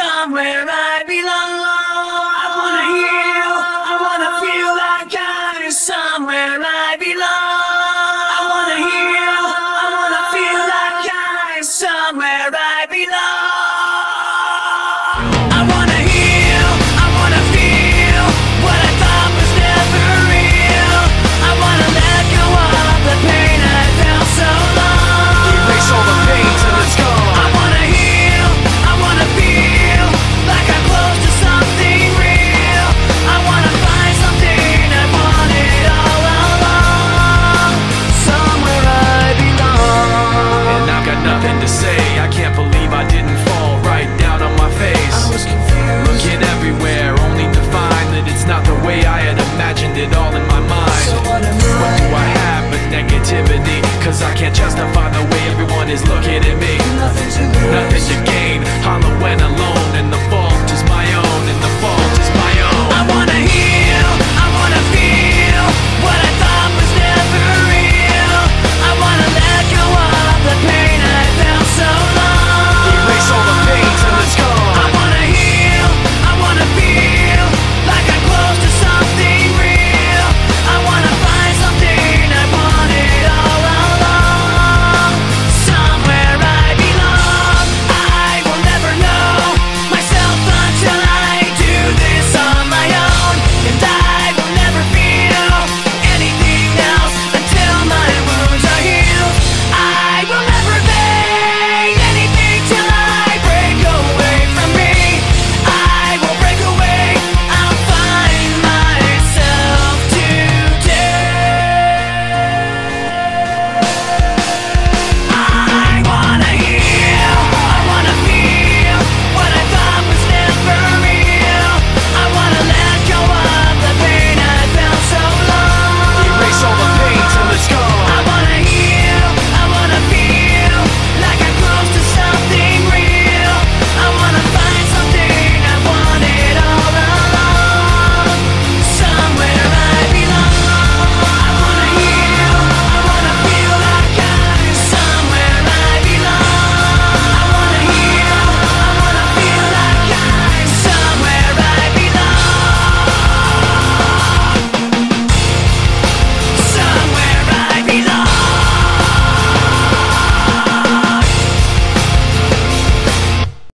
somewhere I belong. kidding me?